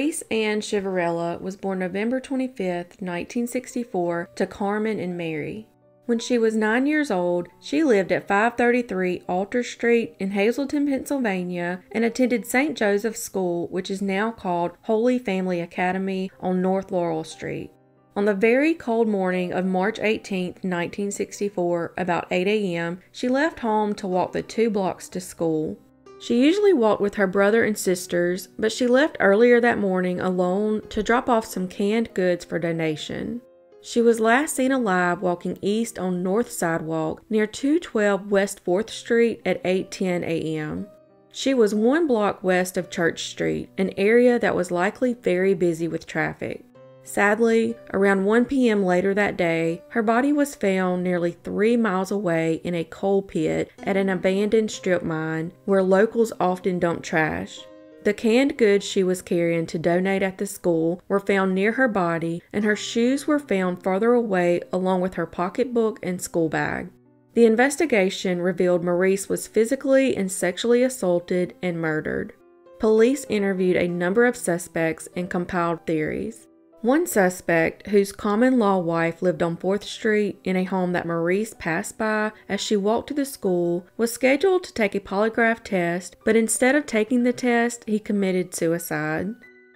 Marise Ann Chiverella was born November 25, 1964, to Carmen and Mary. When she was nine years old, she lived at 533 Alter Street in Hazleton, Pennsylvania, and attended St. Joseph's School, which is now called Holy Family Academy on North Laurel Street. On the very cold morning of March 18, 1964, about 8 a.m., she left home to walk the two blocks to school. She usually walked with her brother and sisters, but she left earlier that morning alone to drop off some canned goods for donation. She was last seen alive walking east on North Sidewalk near 212 West 4th Street at 8:10 a.m. She was one block west of Church Street, an area that was likely very busy with traffic. Sadly, around 1 p.m. later that day, her body was found nearly three miles away in a coal pit at an abandoned strip mine where locals often dump trash. The canned goods she was carrying to donate at the school were found near her body, and her shoes were found farther away along with her pocketbook and school bag. The investigation revealed Marise was physically and sexually assaulted and murdered. Police interviewed a number of suspects and compiled theories. One suspect, whose common law wife lived on 4th Street in a home that Marise passed by as she walked to the school, was scheduled to take a polygraph test, but instead of taking the test, he committed suicide.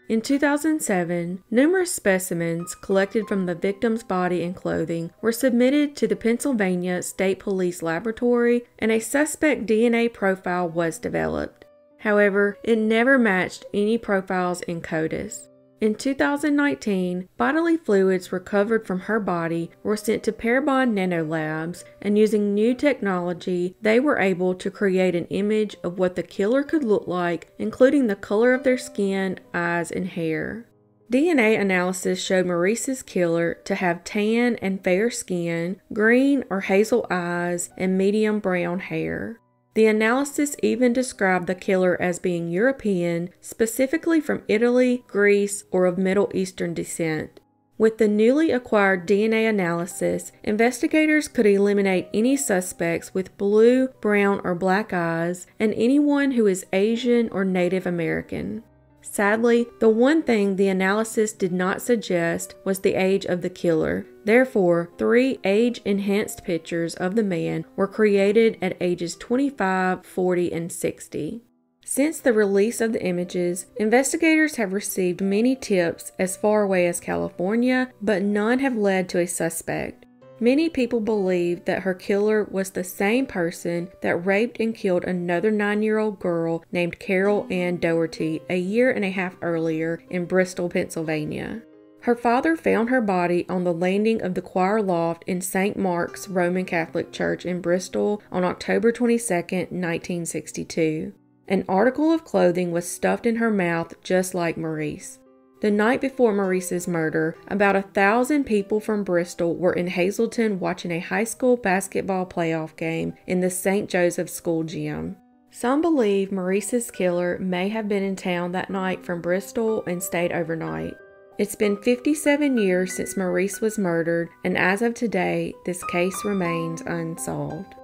In 2007, numerous specimens collected from the victim's body and clothing were submitted to the Pennsylvania State Police Laboratory, and a suspect DNA profile was developed. However, it never matched any profiles in CODIS. In 2019, bodily fluids recovered from her body were sent to Parabon Nanolabs, and using new technology, they were able to create an image of what the killer could look like, including the color of their skin, eyes, and hair. DNA analysis showed Marise's killer to have tan and fair skin, green or hazel eyes, and medium brown hair. The analysis even described the killer as being European, specifically from Italy, Greece, or of Middle Eastern descent. With the newly acquired DNA analysis, investigators could eliminate any suspects with blue, brown, or black eyes and anyone who is Asian or Native American. Sadly, the one thing the analysis did not suggest was the age of the killer. Therefore, three age enhanced pictures of the man were created at ages 25, 40, and 60. Since the release of the images, investigators have received many tips as far away as California, but none have led to a suspect. Many people believe that her killer was the same person that raped and killed another nine year old girl named Carol Ann Dougherty a year and a half earlier in Bristol, Pennsylvania. Her father found her body on the landing of the choir loft in St. Mark's Roman Catholic Church in Bristol on October 22, 1962. An article of clothing was stuffed in her mouth just like Marise. The night before Marise's murder, about a thousand people from Bristol were in Hazleton watching a high school basketball playoff game in the St. Joseph School gym. Some believe Marise's killer may have been in town that night from Bristol and stayed overnight. It's been 57 years since Marise was murdered, and as of today, this case remains unsolved.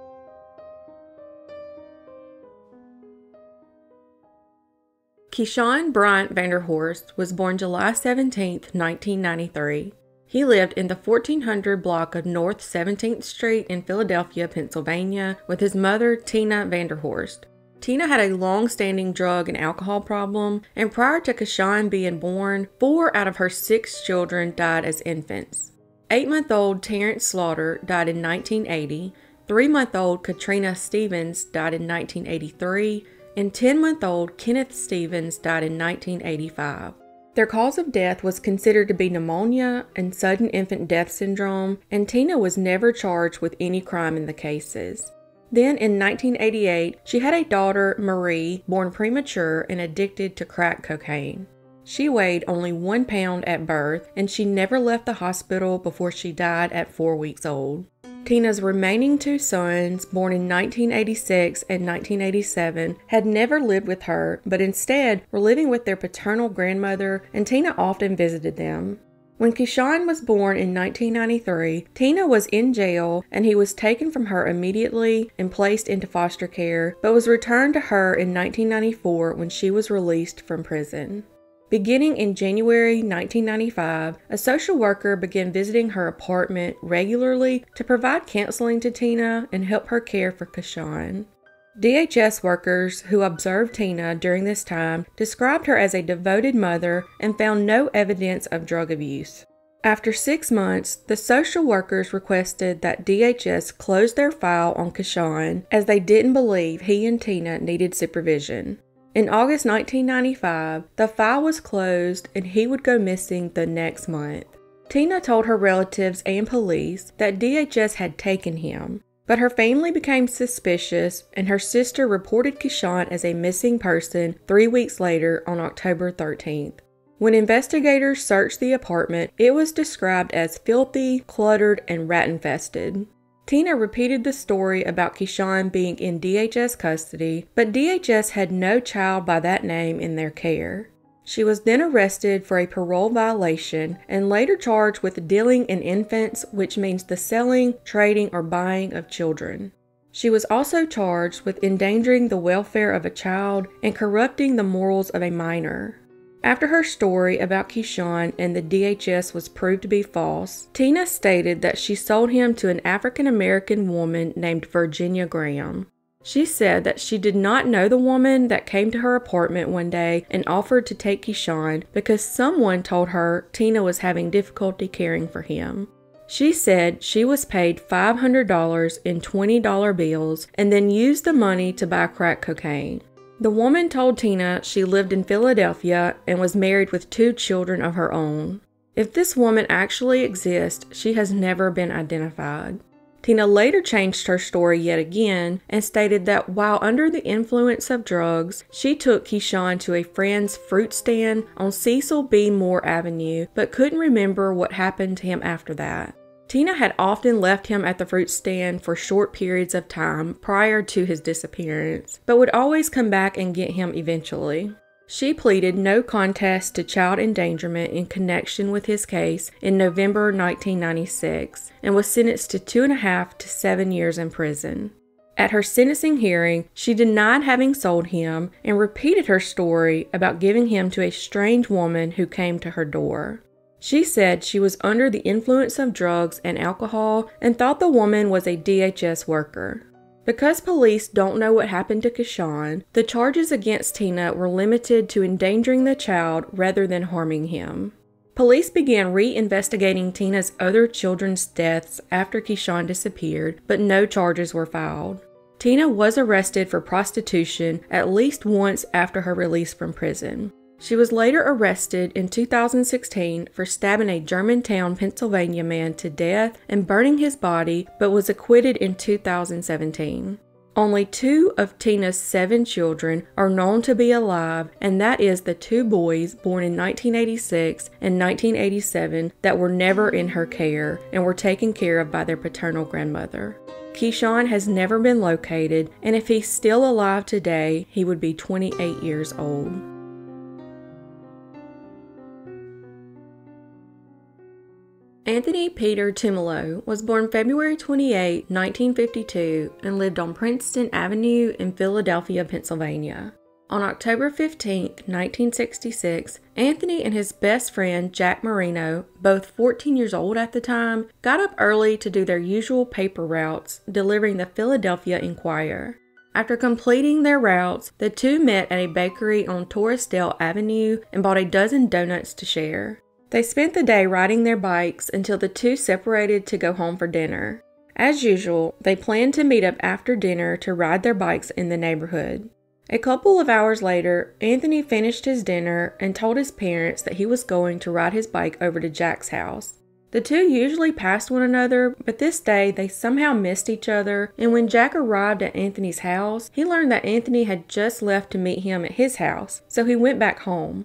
Ke'Shaun Bryant Vanderhorst was born July 17, 1993. He lived in the 1400 block of North 17th Street in Philadelphia, Pennsylvania, with his mother, Tina Vanderhorst. Tina had a long standing drug and alcohol problem, and prior to Ke'Shaun being born, four out of her six children died as infants. Eight month old Terrence Slaughter died in 1980, three month old Katrina Stevens died in 1983, and 10 month old Kenneth Stevens died in 1985. Their cause of death was considered to be pneumonia and sudden infant death syndrome, and Tina was never charged with any crime in the cases. Then in 1988, she had a daughter, Marie, born premature and addicted to crack cocaine. She weighed only one pound at birth, and she never left the hospital before she died at four weeks old. Tina's remaining two sons, born in 1986 and 1987, had never lived with her, but instead were living with their paternal grandmother, and Tina often visited them. When Ke'Shaun was born in 1993, Tina was in jail and he was taken from her immediately and placed into foster care, but was returned to her in 1994 when she was released from prison. Beginning in January 1995, a social worker began visiting her apartment regularly to provide counseling to Tina and help her care for Ke'Shaun. DHS workers who observed Tina during this time described her as a devoted mother and found no evidence of drug abuse. After six months, the social workers requested that DHS close their file on Ke'Shaun as they didn't believe he and Tina needed supervision. In August 1995, the file was closed and he would go missing the next month. Tina told her relatives and police that DHS had taken him, but her family became suspicious and her sister reported Ke'Shaun as a missing person three weeks later on October 13th. When investigators searched the apartment, it was described as filthy, cluttered, and rat infested. Tina repeated the story about Ke'Shaun being in DHS custody, but DHS had no child by that name in their care. She was then arrested for a parole violation and later charged with dealing in infants, which means the selling, trading, or buying of children. She was also charged with endangering the welfare of a child and corrupting the morals of a minor. After her story about Ke'Shaun and the DHS was proved to be false, Tina stated that she sold him to an African American woman named Virginia Graham. She said that she did not know the woman that came to her apartment one day and offered to take Ke'Shaun because someone told her Tina was having difficulty caring for him. She said she was paid $500 in $20 bills and then used the money to buy crack cocaine. The woman told Tina she lived in Philadelphia and was married with two children of her own. If this woman actually exists, she has never been identified. Tina later changed her story yet again and stated that while under the influence of drugs, she took Ke'Shaun to a friend's fruit stand on Cecil B. Moore Avenue but couldn't remember what happened to him after that. Tina had often left him at the fruit stand for short periods of time prior to his disappearance, but would always come back and get him eventually. She pleaded no contest to child endangerment in connection with his case in November 1996 and was sentenced to two and a half to seven years in prison. At her sentencing hearing, she denied having sold him and repeated her story about giving him to a strange woman who came to her door. She said she was under the influence of drugs and alcohol and thought the woman was a DHS worker. Because police don't know what happened to Ke'Shaun, the charges against Tina were limited to endangering the child rather than harming him. Police began re-investigating Tina's other children's deaths after Ke'Shaun disappeared, but no charges were filed. Tina was arrested for prostitution at least once after her release from prison. She was later arrested in 2016 for stabbing a Germantown, Pennsylvania man to death and burning his body, but was acquitted in 2017. Only two of Tina's seven children are known to be alive, and that is the two boys born in 1986 and 1987 that were never in her care and were taken care of by their paternal grandmother. Ke'Shaun has never been located, and if he's still alive today, he would be 28 years old. Anthony Peter Tumolo was born February 28, 1952, and lived on Princeton Avenue in Philadelphia, Pennsylvania. On October 15, 1966, Anthony and his best friend Jack Marino, both 14 years old at the time, got up early to do their usual paper routes, delivering the Philadelphia Inquirer. After completing their routes, the two met at a bakery on Torresdale Avenue and bought a dozen donuts to share. They spent the day riding their bikes until the two separated to go home for dinner. As usual, they planned to meet up after dinner to ride their bikes in the neighborhood. A couple of hours later, Anthony finished his dinner and told his parents that he was going to ride his bike over to Jack's house. The two usually passed one another, but this day they somehow missed each other, and when Jack arrived at Anthony's house, he learned that Anthony had just left to meet him at his house, so he went back home.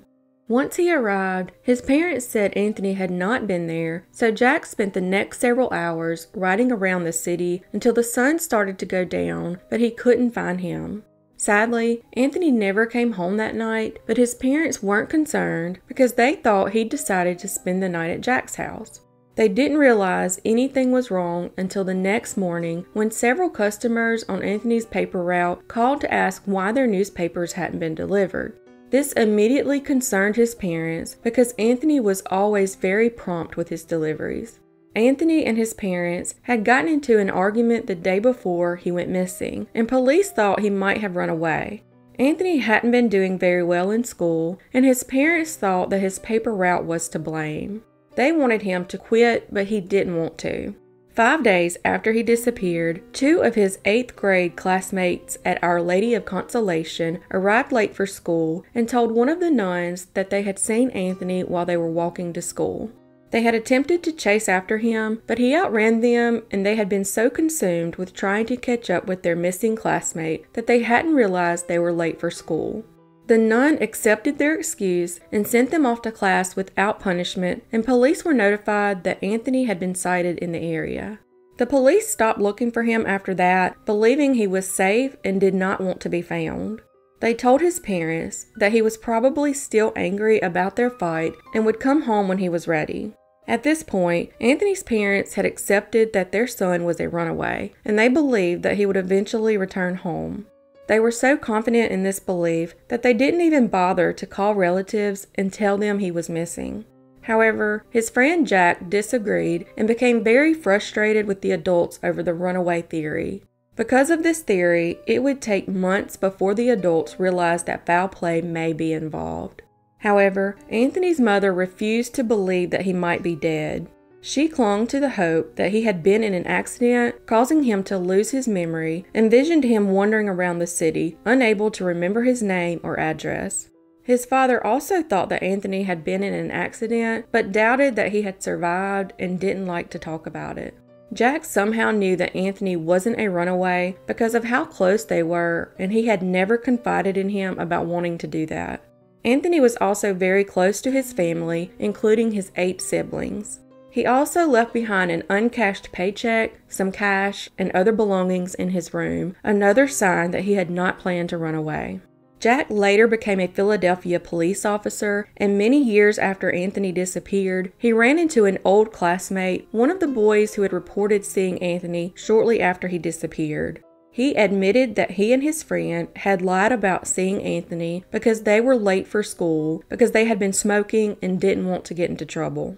Once he arrived, his parents said Anthony had not been there, so Jack spent the next several hours riding around the city until the sun started to go down, but he couldn't find him. Sadly, Anthony never came home that night, but his parents weren't concerned because they thought he'd decided to spend the night at Jack's house. They didn't realize anything was wrong until the next morning when several customers on Anthony's paper route called to ask why their newspapers hadn't been delivered. This immediately concerned his parents because Anthony was always very prompt with his deliveries. Anthony and his parents had gotten into an argument the day before he went missing, and police thought he might have run away. Anthony hadn't been doing very well in school, and his parents thought that his paper route was to blame. They wanted him to quit, but he didn't want to. Five days after he disappeared, two of his eighth grade classmates at Our Lady of Consolation arrived late for school and told one of the nuns that they had seen Anthony while they were walking to school. They had attempted to chase after him, but he outran them, and they had been so consumed with trying to catch up with their missing classmate that they hadn't realized they were late for school. The nun accepted their excuse and sent them off to class without punishment, and police were notified that Anthony had been sighted in the area. The police stopped looking for him after that, believing he was safe and did not want to be found. They told his parents that he was probably still angry about their fight and would come home when he was ready. At this point, Anthony's parents had accepted that their son was a runaway, and they believed that he would eventually return home. They were so confident in this belief that they didn't even bother to call relatives and tell them he was missing. However, his friend Jack disagreed and became very frustrated with the adults over the runaway theory. Because of this theory, it would take months before the adults realized that foul play may be involved. However, Anthony's mother refused to believe that he might be dead. She clung to the hope that he had been in an accident, causing him to lose his memory, envisioned him wandering around the city, unable to remember his name or address. His father also thought that Anthony had been in an accident, but doubted that he had survived and didn't like to talk about it. Jack somehow knew that Anthony wasn't a runaway because of how close they were, and he had never confided in him about wanting to do that. Anthony was also very close to his family, including his eight siblings. He also left behind an uncashed paycheck, some cash, and other belongings in his room, another sign that he had not planned to run away. Jack later became a Philadelphia police officer, and many years after Anthony disappeared, he ran into an old classmate, one of the boys who had reported seeing Anthony shortly after he disappeared. He admitted that he and his friend had lied about seeing Anthony because they were late for school because they had been smoking and didn't want to get into trouble.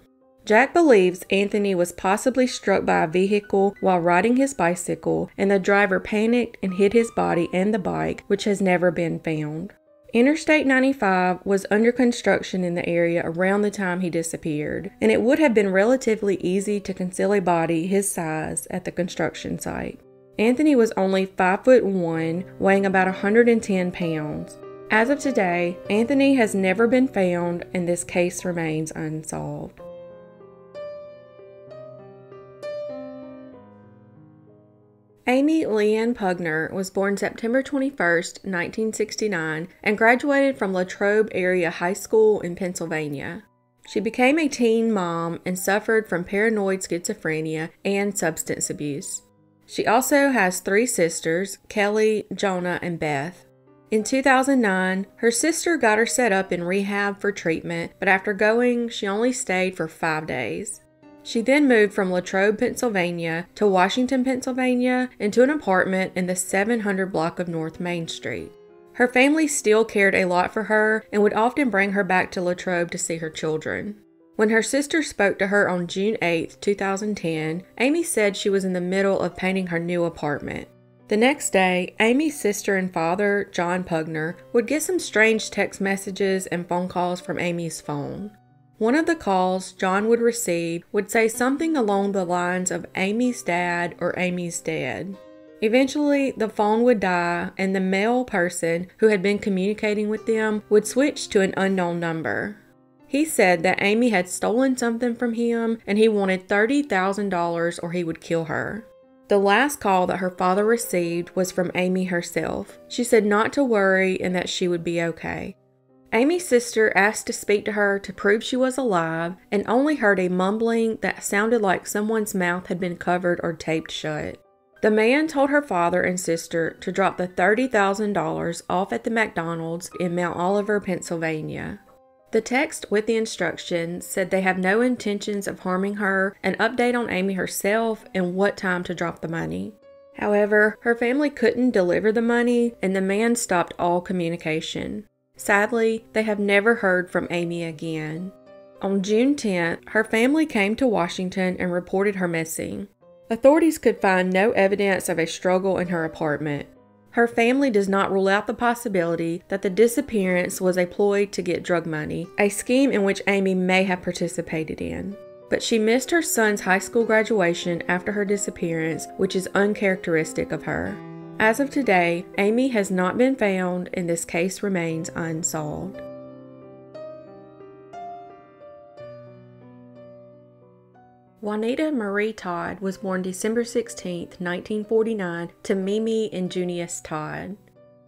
Jack believes Anthony was possibly struck by a vehicle while riding his bicycle, and the driver panicked and hit his body and the bike, which has never been found. Interstate 95 was under construction in the area around the time he disappeared, and it would have been relatively easy to conceal a body his size at the construction site. Anthony was only 5 foot 1, weighing about 110 pounds. As of today, Anthony has never been found and this case remains unsolved. Amy Leanne Pugner was born September 21, 1969, and graduated from Latrobe Area High School in Pennsylvania. She became a teen mom and suffered from paranoid schizophrenia and substance abuse. She also has three sisters Kelly, Jonah, and Beth. In 2009, her sister got her set up in rehab for treatment, but after going, she only stayed for five days. She then moved from Latrobe, Pennsylvania to Washington, Pennsylvania into an apartment in the 700 block of North Main Street. Her family still cared a lot for her and would often bring her back to Latrobe to see her children. When her sister spoke to her on June 8, 2010, Amy said she was in the middle of painting her new apartment. The next day, Amy's sister and father, John Pugner, would get some strange text messages and phone calls from Amy's phone. One of the calls John would receive would say something along the lines of Amy's dad or Amy's dead. Eventually, the phone would die, and the male person who had been communicating with them would switch to an unknown number. He said that Amy had stolen something from him and he wanted $30,000 or he would kill her. The last call that her father received was from Amy herself. She said not to worry and that she would be okay. Amy's sister asked to speak to her to prove she was alive and only heard a mumbling that sounded like someone's mouth had been covered or taped shut. The man told her father and sister to drop the $30,000 off at the McDonald's in Mount Oliver, Pennsylvania. The text with the instructions said they have no intentions of harming her, an update on Amy herself, and what time to drop the money. However, her family couldn't deliver the money, and the man stopped all communication. Sadly, they have never heard from Amy again. On June 10th, her family came to Washington and reported her missing. Authorities could find no evidence of a struggle in her apartment. Her family does not rule out the possibility that the disappearance was a ploy to get drug money, a scheme in which Amy may have participated in. But she missed her son's high school graduation after her disappearance, which is uncharacteristic of her. As of today, Amy has not been found and this case remains unsolved. Juanita Marie Todd was born December 16, 1949, to Mimi and Junius Todd.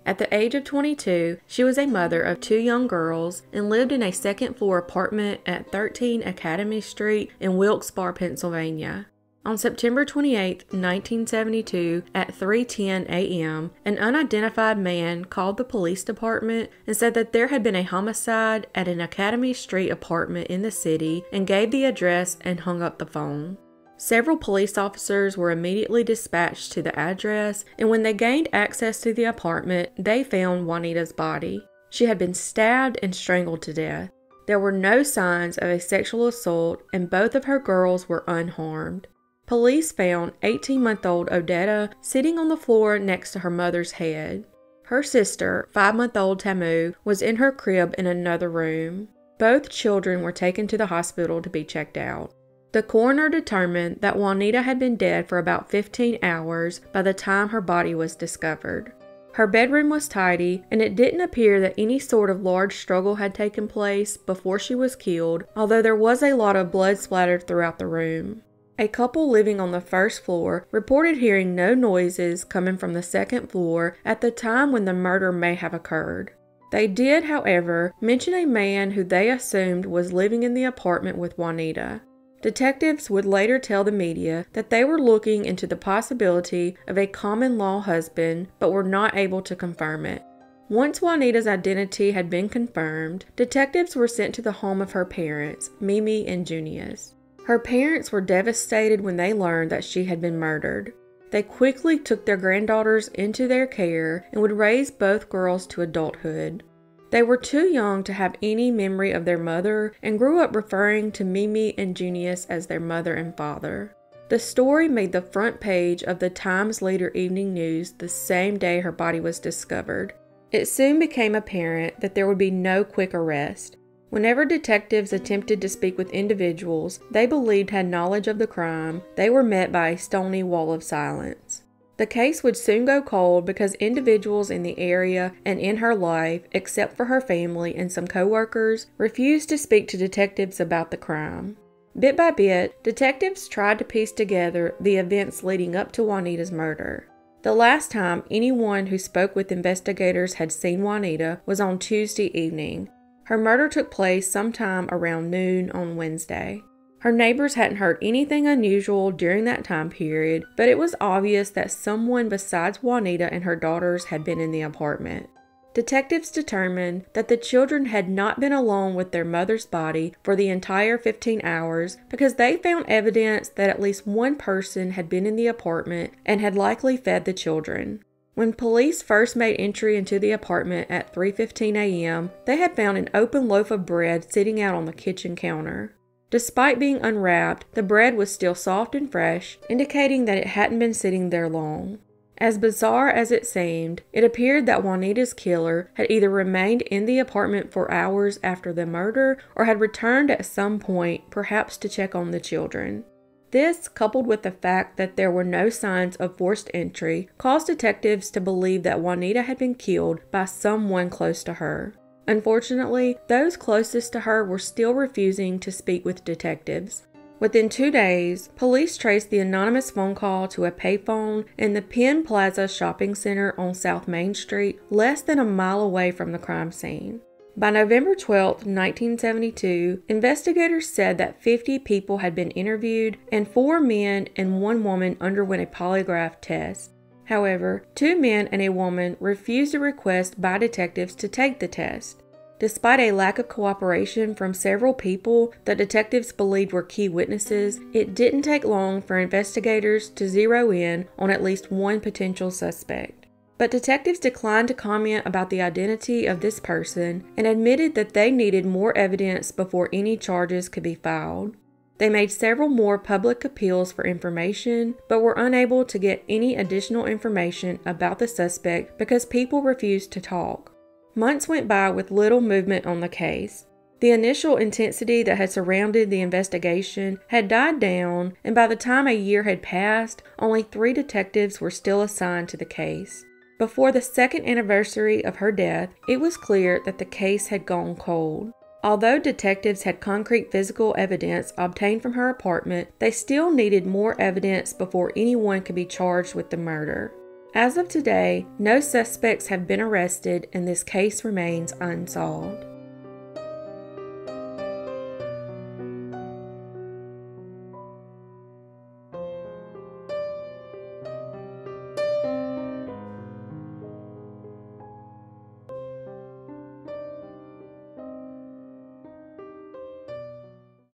At the age of 22, she was a mother of two young girls and lived in a second floor apartment at 13 Academy Street in Wilkes-Barre, Pennsylvania. On September 28, 1972, at 3:10 a.m., an unidentified man called the police department and said that there had been a homicide at an Academy Street apartment in the city and gave the address and hung up the phone. Several police officers were immediately dispatched to the address, and when they gained access to the apartment, they found Juanita's body. She had been stabbed and strangled to death. There were no signs of a sexual assault, and both of her girls were unharmed. Police found 18 month old Odetta sitting on the floor next to her mother's head. Her sister, 5 month old Tamu, was in her crib in another room. Both children were taken to the hospital to be checked out. The coroner determined that Juanita had been dead for about 15 hours by the time her body was discovered. Her bedroom was tidy, and it didn't appear that any sort of large struggle had taken place before she was killed, although there was a lot of blood splattered throughout the room. A couple living on the first floor reported hearing no noises coming from the second floor at the time when the murder may have occurred. They did, however, mention a man who they assumed was living in the apartment with Juanita. Detectives would later tell the media that they were looking into the possibility of a common law husband but were not able to confirm it. Once Juanita's identity had been confirmed, detectives were sent to the home of her parents, Mimi and Junius. Her parents were devastated when they learned that she had been murdered. They quickly took their granddaughters into their care and would raise both girls to adulthood. They were too young to have any memory of their mother and grew up referring to Mimi and Junius as their mother and father. The story made the front page of the Times Leader Evening News the same day her body was discovered. It soon became apparent that there would be no quick arrest. Whenever detectives attempted to speak with individuals they believed had knowledge of the crime, they were met by a stony wall of silence. The case would soon go cold because individuals in the area and in her life, except for her family and some coworkers, refused to speak to detectives about the crime. Bit by bit, detectives tried to piece together the events leading up to Juanita's murder. The last time anyone who spoke with investigators had seen Juanita was on Tuesday evening, her murder took place sometime around noon on Wednesday. Her neighbors hadn't heard anything unusual during that time period, but it was obvious that someone besides Juanita and her daughters had been in the apartment. Detectives determined that the children had not been alone with their mother's body for the entire 15 hours because they found evidence that at least one person had been in the apartment and had likely fed the children. When police first made entry into the apartment at 3:15 a.m., they had found an open loaf of bread sitting out on the kitchen counter. Despite being unwrapped, the bread was still soft and fresh, indicating that it hadn't been sitting there long. As bizarre as it seemed, it appeared that Juanita's killer had either remained in the apartment for hours after the murder or had returned at some point, perhaps to check on the children. This, coupled with the fact that there were no signs of forced entry, caused detectives to believe that Juanita had been killed by someone close to her. Unfortunately, those closest to her were still refusing to speak with detectives. Within two days, police traced the anonymous phone call to a payphone in the Penn Plaza shopping center on South Main Street, less than a mile away from the crime scene. By November 12, 1972, investigators said that 50 people had been interviewed and four men and one woman underwent a polygraph test. However, two men and a woman refused a request by detectives to take the test. Despite a lack of cooperation from several people that detectives believed were key witnesses, it didn't take long for investigators to zero in on at least one potential suspect. But detectives declined to comment about the identity of this person and admitted that they needed more evidence before any charges could be filed. They made several more public appeals for information, but were unable to get any additional information about the suspect because people refused to talk. Months went by with little movement on the case. The initial intensity that had surrounded the investigation had died down, and by the time a year had passed, only three detectives were still assigned to the case. Before the second anniversary of her death, it was clear that the case had gone cold. Although detectives had concrete physical evidence obtained from her apartment, they still needed more evidence before anyone could be charged with the murder. As of today, no suspects have been arrested and this case remains unsolved.